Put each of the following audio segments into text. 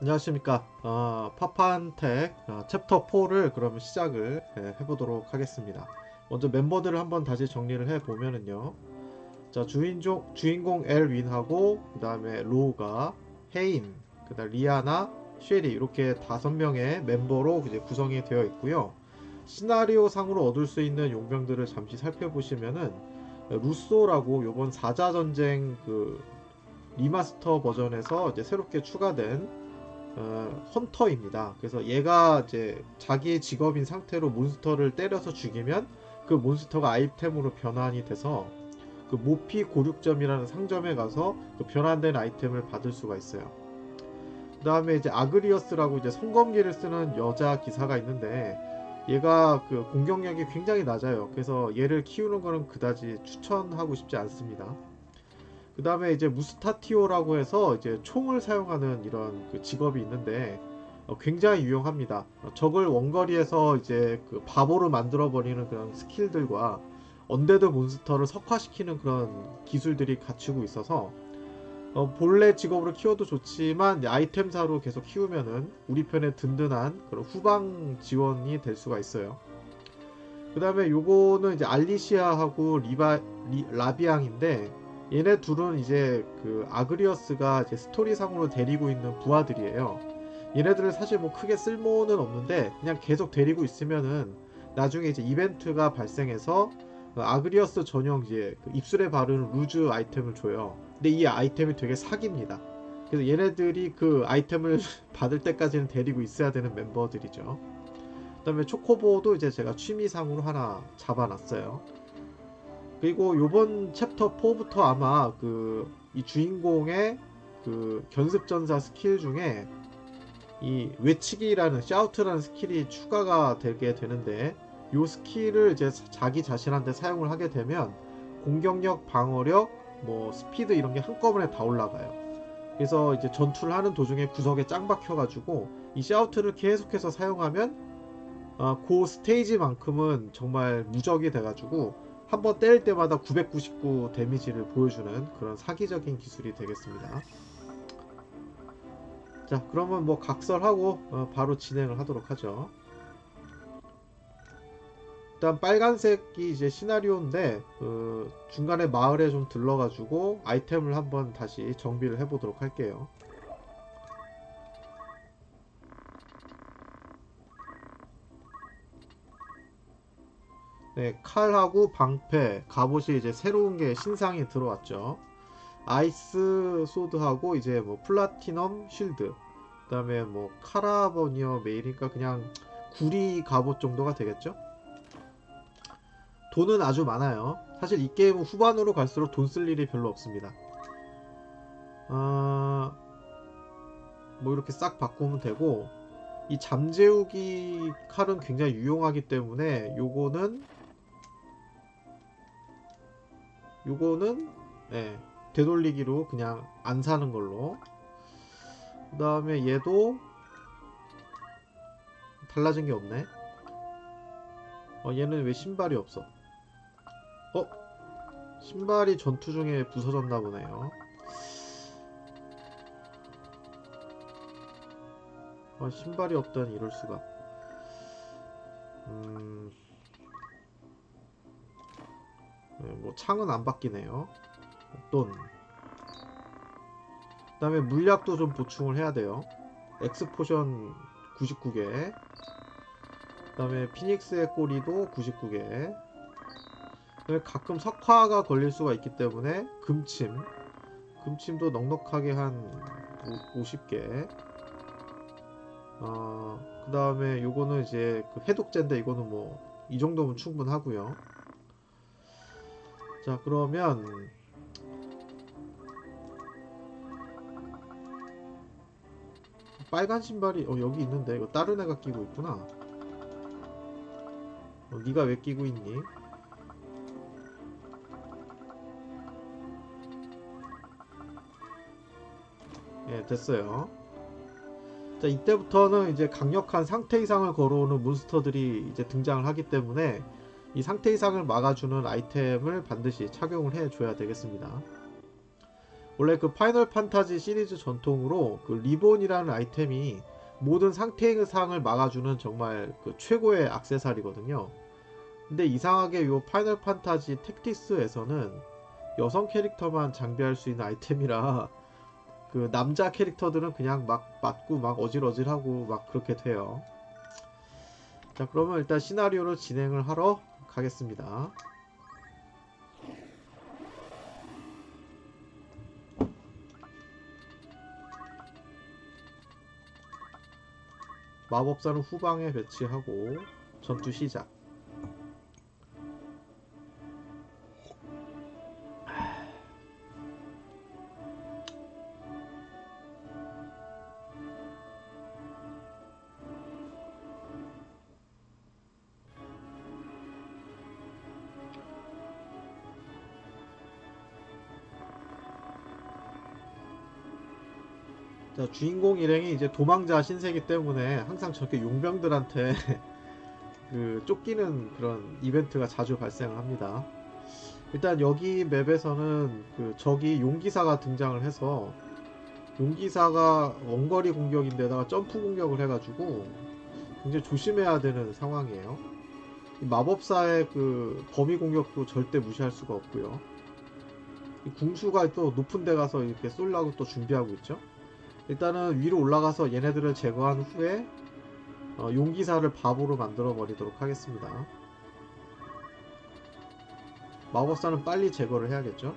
안녕하십니까. 어, 파판텍 어, 챕터 4를 그러면 시작을 예, 해보도록 하겠습니다. 먼저 멤버들을 한번 다시 정리를 해보면은요. 자 주인종, 주인공 엘윈하고 그 다음에 로우가 헤인 그 다음 리아나 쉐리 이렇게 다섯 명의 멤버로 이제 구성이 되어 있고요. 시나리오 상으로 얻을 수 있는 용병들을 잠시 살펴보시면은 루소라고 요번 사자 전쟁 그 remaster 버전에서 이제 새롭게 추가된 어, hunter입니다. 그래서 얘가 이제 자기의 직업인 상태로 몬스터를 때려서 죽이면 그 몬스터가 아이템으로 변환이 돼서 그 모피 골육점이라는 상점에 가서 그 변환된 아이템을 받을 수가 있어요. 그 다음에 이제 아그리어스라고 이제 성검기를 쓰는 여자 기사가 있는데 얘가 그 공격력이 굉장히 낮아요. 그래서 얘를 키우는 거는 그다지 추천하고 싶지 않습니다. 그 다음에 이제 무스타티오라고 해서 이제 총을 사용하는 이런 그 직업이 있는데 어, 굉장히 유용합니다. 어, 적을 원거리에서 이제 그 바보로 만들어 버리는 그런 skill들과 undead 몬스터를 석화시키는 그런 기술들이 갖추고 있어서 어, 본래 직업으로 키워도 좋지만 아이템사로 계속 키우면은 우리 편에 든든한 그런 후방 지원이 될 수가 있어요. 그 다음에 요거는 이제 알리시아하고 리바, 리, 라비앙인데 얘네 둘은 이제 그 아그리어스가 이제 스토리상으로 데리고 있는 부하들이에요. 얘네들은 사실 뭐 크게 쓸모는 없는데 그냥 계속 데리고 있으면은 나중에 이제 이벤트가 발생해서 그 아그리어스 전용 이제 그 입술에 바르는 루즈 아이템을 줘요. 근데 이 아이템이 되게 사기입니다. 그래서 얘네들이 그 아이템을 받을 때까지는 데리고 있어야 되는 멤버들이죠. 그 다음에 초코보도 이제 제가 취미상으로 하나 잡아놨어요. 그리고 요번 챕터 4부터 아마 그 이 주인공의 그 견습전사 스킬 중에 이 외치기라는 shout라는 스킬이 추가가 되게 되는데 요 스킬을 이제 자기 자신한테 사용을 하게 되면 공격력, 방어력, 뭐 스피드 이런 게 한꺼번에 다 올라가요. 그래서 이제 전투를 하는 도중에 구석에 짱 박혀가지고 이 shout를 계속해서 사용하면 어, 그 스테이지만큼은 정말 무적이 돼가지고 한 번 때릴 때마다 999 데미지를 보여주는 그런 사기적인 기술이 되겠습니다. 자 그러면 뭐 각설하고 어, 바로 진행을 하도록 하죠. 일단 빨간색이 이제 시나리오인데 그 중간에 마을에 좀 들러가지고 아이템을 한번 다시 정비를 해보도록 할게요. 네, 칼하고 방패, 갑옷이 이제 새로운 게 신상이 들어왔죠. Ice Sword하고 이제 뭐 Platinum Shield, 그 다음에 뭐 Carabineer Mail이니까 그냥 구리 갑옷 정도가 되겠죠. 돈은 아주 많아요. 사실 이 게임은 후반으로 갈수록 돈 쓸 일이 별로 없습니다. 어... 뭐 이렇게 싹 바꾸면 되고 이 잠재우기 칼은 굉장히 유용하기 때문에 요거는 요거는 예, 되돌리기로 그냥 안 사는 걸로. 그 다음에 얘도 달라진 게 없네. 어 얘는 왜 신발이 없어? 어? 신발이 전투 중에 부서졌나 보네요. 아 신발이 없다니 이럴 수가. 음... 네, 뭐 창은 안 바뀌네요. 돈. 그 다음에 물약도 좀 보충을 해야 돼요. X-Potion 99개. 그 다음에 피닉스의 꼬리도 99개. 그다음에 가끔 석화가 걸릴 수가 있기 때문에 금침. 금침도 넉넉하게 한 50개. 어, 그 다음에 요거는 이제 그 해독제인데 이거는 뭐 이 정도면 충분하고요. 자 그러면 빨간 신발이 어 여기 있는데. 이거 다른 애가 끼고 있구나. 어, 네가 왜 끼고 있니? 예 됐어요. 자 이때부터는 이제 강력한 상태 이상을 걸어오는 몬스터들이 이제 등장을 하기 때문에 이 상태 이상을 막아주는 아이템을 반드시 착용을 해줘야 되겠습니다. 원래 그 파이널 판타지 시리즈 전통으로 그 리본이라는 아이템이 모든 상태 이상을 막아주는 정말 그 최고의 악세사리거든요. 근데 이상하게 요 파이널 판타지 택티스에서는 여성 캐릭터만 장비할 수 있는 아이템이라 그 남자 캐릭터들은 그냥 막 맞고 막 어질어질하고 막 그렇게 돼요. 자 그러면 일단 시나리오를 진행을 하러 가겠습니다. 마법사는 후방에 배치하고 전투 시작. 자, 주인공 일행이 이제 도망자 신세기 때문에 항상 저렇게 용병들한테 그 쫓기는 그런 이벤트가 자주 발생을 합니다. 일단 여기 맵에서는 그 적이 용기사가 등장을 해서 용기사가 원거리 공격인데다가 점프 공격을 해가지고 굉장히 조심해야 되는 상황이에요. 이 마법사의 그 범위 공격도 절대 무시할 수가 없고요. 이 궁수가 또 높은 데 가서 이렇게 쏠라고 또 준비하고 있죠. 일단은 위로 올라가서 얘네들을 제거한 후에 어, 용기사를 바보로 만들어 버리도록 하겠습니다. 마법사는 빨리 제거를 해야겠죠.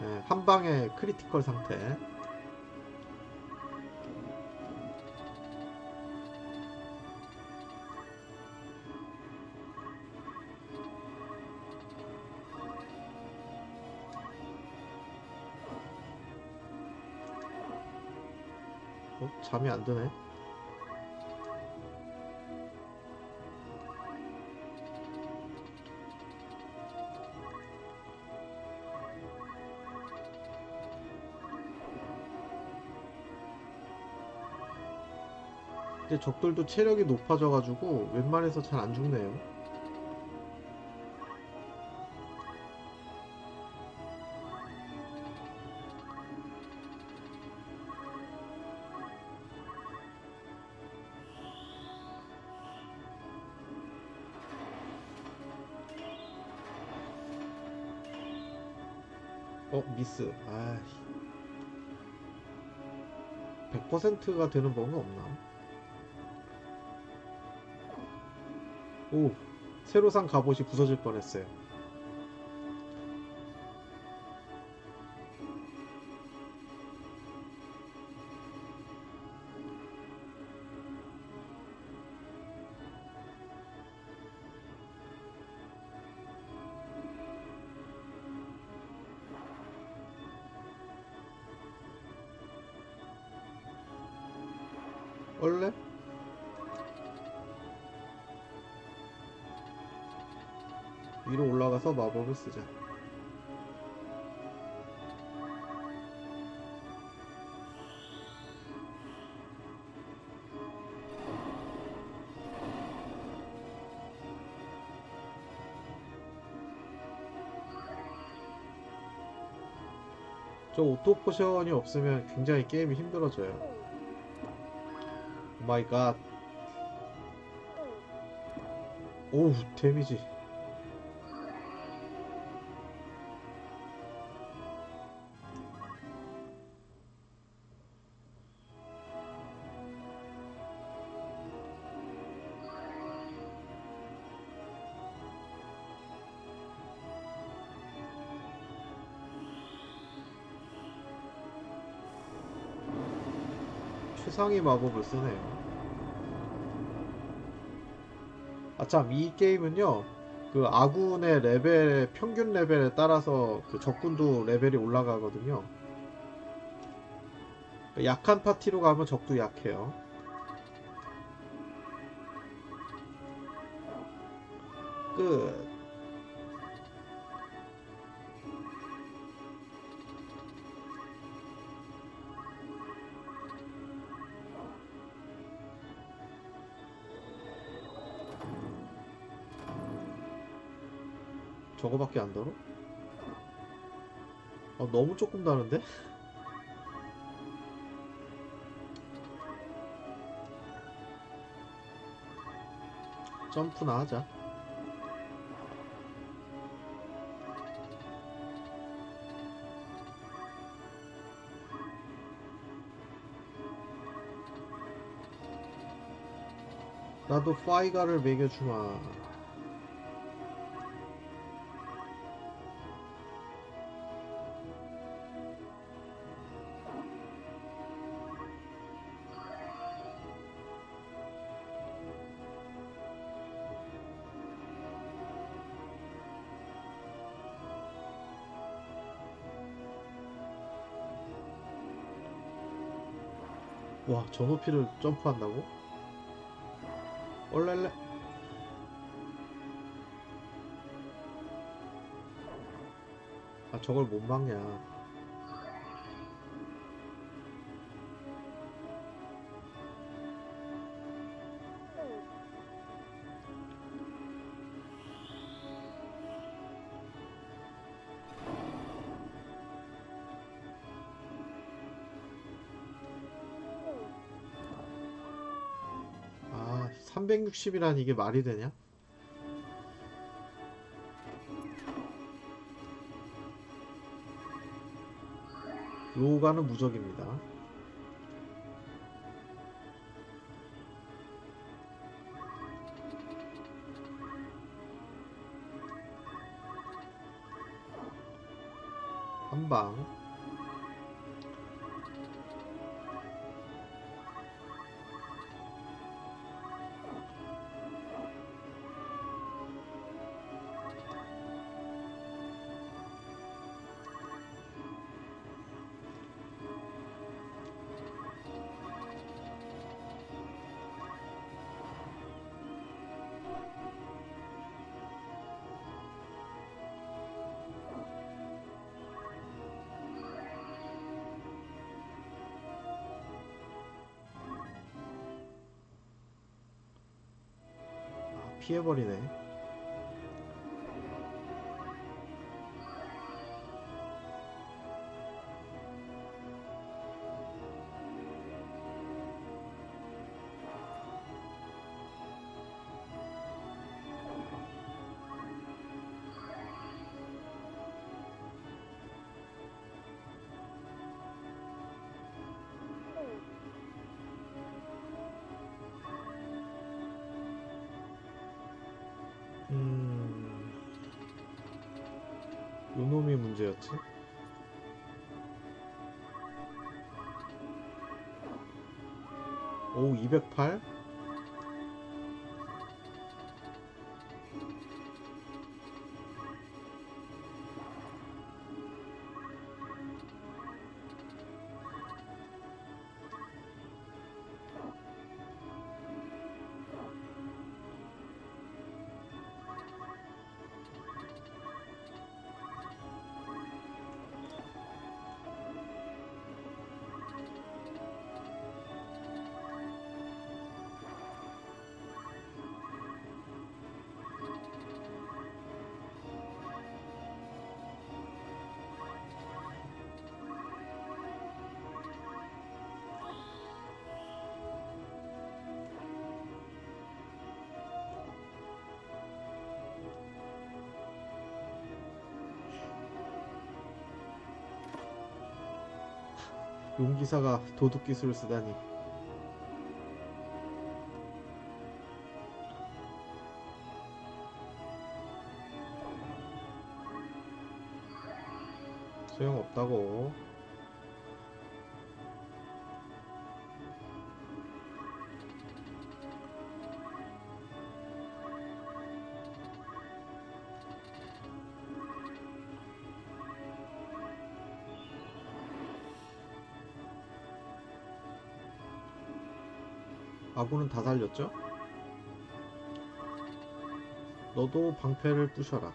네, 한 방에 critical 상태. 어? 잠이 안 드네. 근데 적들도 체력이 높아져가지고 웬만해서 잘 안 죽네요. 어 미스. 아이씨. 100%가 되는 뭔가 없나? 오 새로 산 갑옷이 부서질 뻔했어요 원래 위로 올라가서 마법을 쓰자. 저 오토 포션이 없으면 굉장히 게임이 힘들어져요. 오 마이 갓. 오우, 데미지. 최상위 마법을 쓰네요. 아참 이 게임은요 그 아군의 레벨 평균 레벨에 따라서 그 적군도 레벨이 올라가거든요. 약한 파티로 가면 적도 약해요. 끝. 저거밖에 안 들어? 어, 너무 조금 다른데? 점프나 하자. 나도 파이가를 먹여주마. 와, 저 높이를 점프한다고? 얼렐레. 아, 저걸 못 막냐. 360이란 이게 말이 되냐? 요가는 무적입니다. 한 방. 피해버리네. 요 놈이 문제였지. 오, 208? 용기사가 도둑 기술을 쓰다니. 소용없다고. 아군은 다 살렸죠? 너도 방패를 부셔라.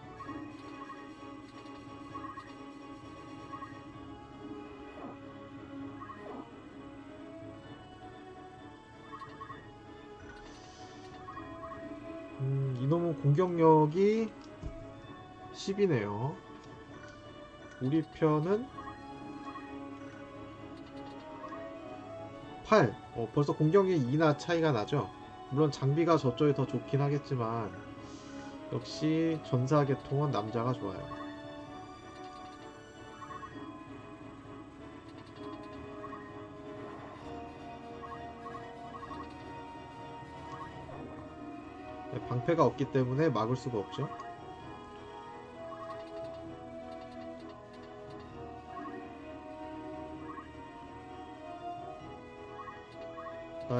음, 이놈은 공격력이 10이네요. 우리 편은 8. 어, 벌써 공격이 2나 차이가 나죠. 물론 장비가 저쪽이 더 좋긴 하겠지만 역시 전사계통은 남자가 좋아요. 네, 방패가 없기 때문에 막을 수가 없죠.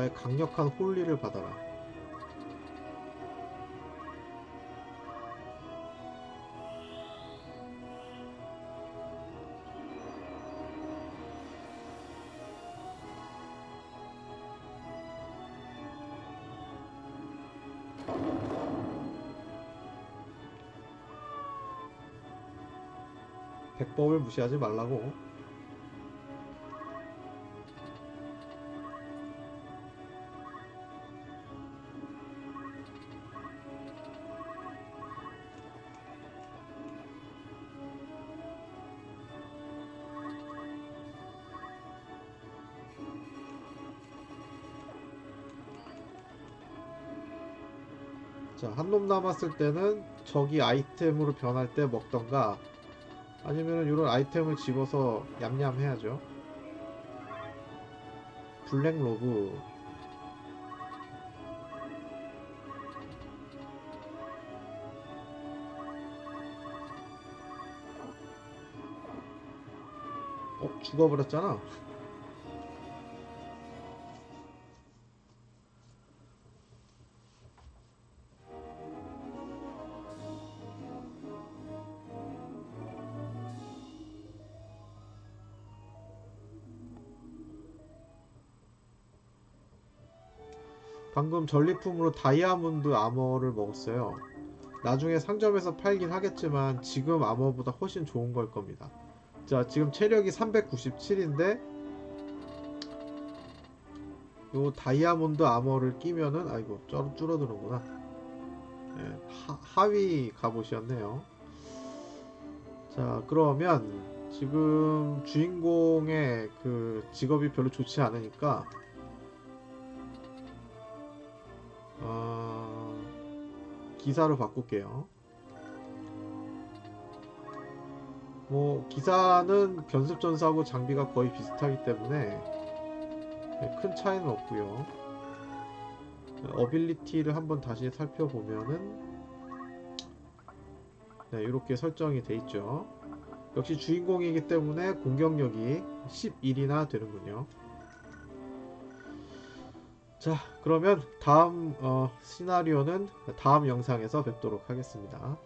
나의 강력한 홀리를 받아라. 백법을 무시하지 말라고. 한 놈 남았을 때는 저기 아이템으로 변할 때 먹던가 아니면 이런 아이템을 집어서 얌얌 해야죠. 블랙 로브 어 죽어버렸잖아. 방금 전리품으로 다이아몬드 아머를 먹었어요. 나중에 상점에서 팔긴 하겠지만 지금 아머보다 훨씬 좋은 걸 겁니다. 자, 지금 체력이 397인데 요 다이아몬드 아머를 끼면은 아이고 쩔, 줄어드는구나. 예, 하, 하위 갑옷이었네요. 자, 그러면 지금 주인공의 그 직업이 별로 좋지 않으니까 기사로 바꿀게요. 뭐 기사는 변습전사하고 장비가 거의 비슷하기 때문에 네, 큰 차이는 없고요. 어빌리티를 한번 다시 살펴보면은 네, 이렇게 설정이 돼 있죠. 역시 주인공이기 때문에 공격력이 11이나 되는군요. 자, 그러면 다음 어, 시나리오는 다음 영상에서 뵙도록 하겠습니다.